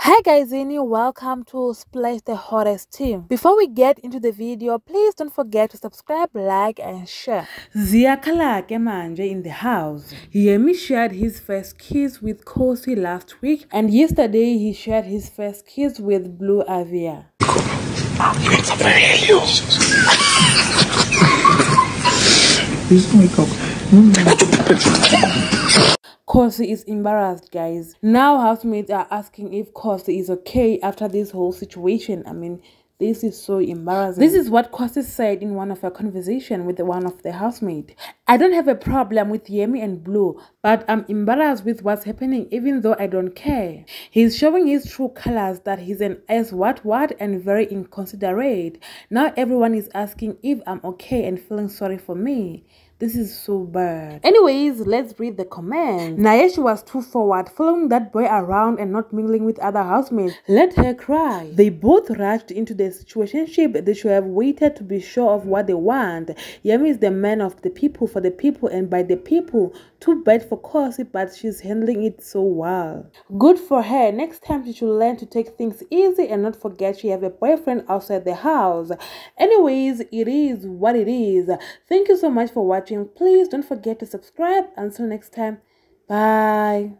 Hi guys, Zini, welcome to Splash the Hottest Team. Before we get into the video, please don't forget to subscribe, like and share. Ziyakalake manje in the house. Yemi shared his first kiss with Khosi last week and yesterday he shared his first kiss with Blue Aiva. Please wake up. Khosi is embarrassed, guys. Now housemates are asking if Khosi is okay after this whole situation. I mean, this is so embarrassing. This is what Khosi said in one of her conversation with one of the housemates. I don't have a problem with Yemi and Blue, but I'm embarrassed with what's happening even though I don't care. He's showing his true colors that he's an ass what what and very inconsiderate. Now everyone is asking if I'm okay and feeling sorry for me. This is so bad. Anyways, let's read the comments. Nayeshi was too forward, following that boy around and not mingling with other housemates. Let her cry. They both rushed into the situationship. They should have waited to be sure of what they want. Yemi is the man of the people, for the people, and by the people. Too bad for Khosi, but she's handling it so well. Good for her. Next time she should learn to take things easy and not forget she have a boyfriend outside the house. Anyways, it is what it is. Thank you so much for watching watching. Please don't forget to subscribe. Until next time, bye.